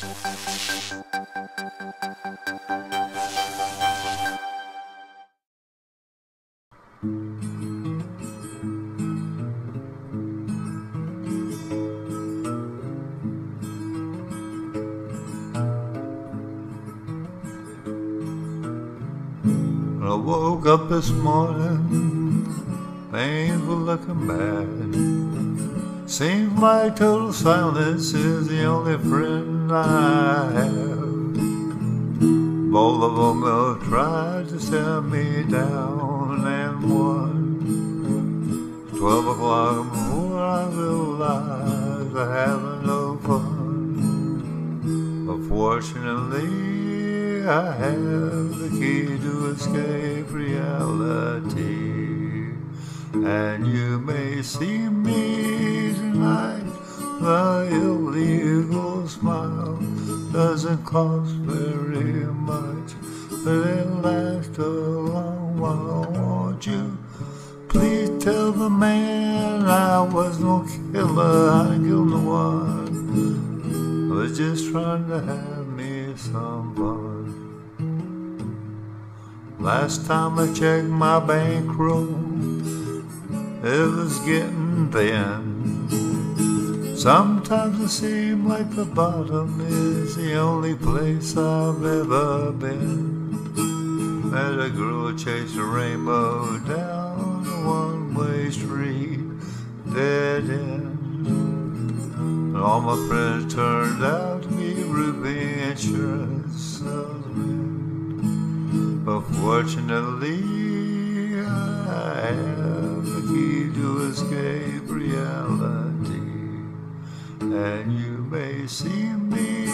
I woke up this morning, painful looking bad. Seems like total silence is the only friend I have. Both of them have tried to set me down, and one. Twelve o'clock more I realized I having no fun. But fortunately, I have the key to escape reality. And you may see me tonight. The illegal smile doesn't cost very much, but it lasts a long while. Won't you please tell the man I was no killer? I killed no one. I was just trying to have me some fun. Last time I checked my bankroll, it was getting thin. Sometimes it seems like the bottom is the only place I've ever been. Met a girl chase a rainbow down a one-way street, dead end. And all my friends turned out to be Ruby insurance salesmen. But fortunately, escape reality. And you may see me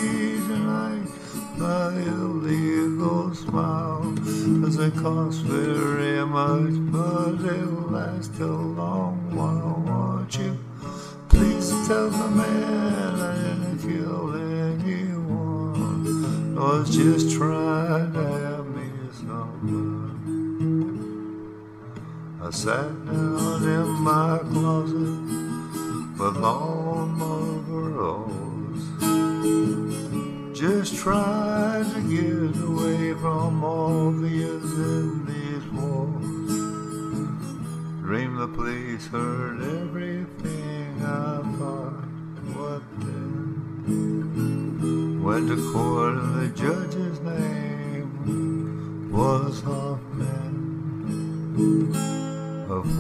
tonight, my illegal smile doesn't cost very much, but it'll last a long while. Won't you please tell the man I didn't kill anyone? I was just trying to I sat down in my closet with all my overalls, just trying to get away from all the years in these walls. Dream the police heard everything I thought. What then? Went to court and the judge's name was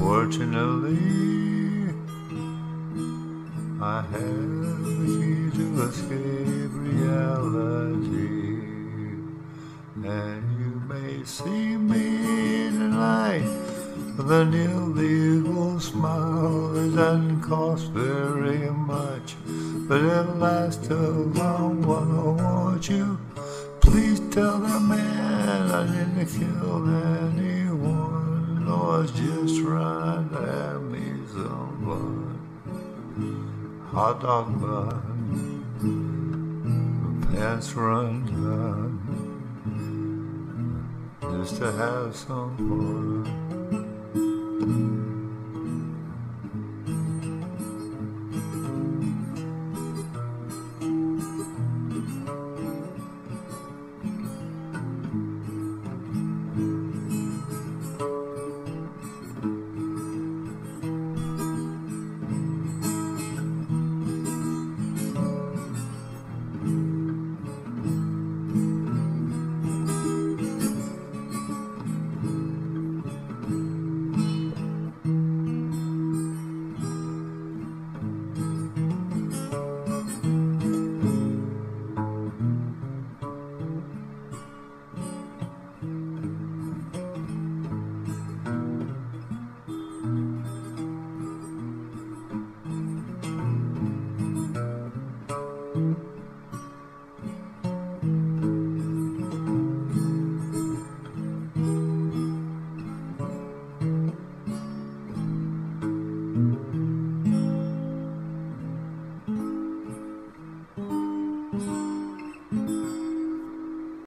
fortunately, I have the key to escape reality. And you may see me tonight with an illegal smile. It doesn't cost very much, but it'll last a long while. Won't you please tell the man I didn't kill anyone? No, I just to have me fun. Hot dog bun, pants run down, just to have some fun.